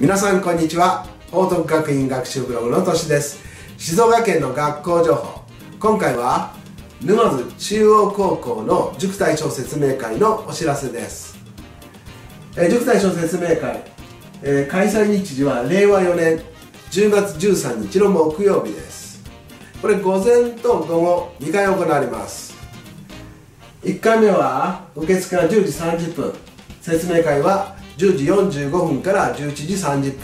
皆さんこんにちは。報徳学院学習ブログのとしです。静岡県の学校情報。今回は沼津中央高校の塾対象説明会のお知らせです。え塾対象説明会、えー、開催日時は令和4年10月13日の木曜日です。これ午前と午後2回行われます。1回目は受付が10時30分。説明会は10時45分から11時30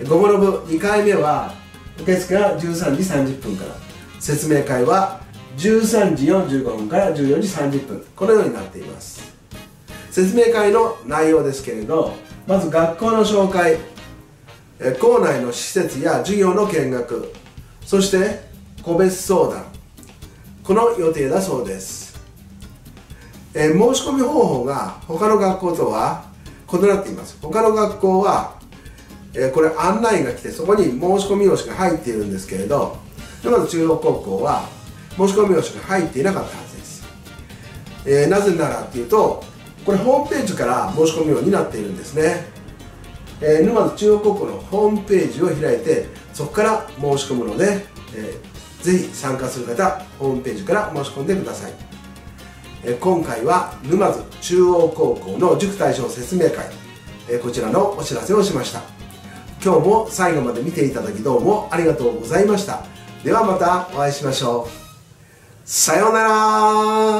分。午後の部2回目は受付が13時30分から。説明会は13時45分から14時30分。このようになっています。説明会の内容ですけれどまず学校の紹介。校内の施設や授業の見学。そして個別相談。この予定だそうです、え申し込み方法が他の学校とは異なっています他の学校は、えこれ案内が来てそこに申し込み用紙が入っているんですけれど沼津中央高校は申し込み用紙が入っていなかったはずです、えー、なぜならっていうとこれホームページから申し込むようになっているんですね、えー、沼津中央高校のホームページを開いてそこから申し込むので、えー、ぜひ参加する方ホームページから申し込んでください、今回は沼津中央高校の塾対象説明会、こちらのお知らせをしました。今日も最後まで見ていただきどうもありがとうございました。ではまたお会いしましょう。さようなら。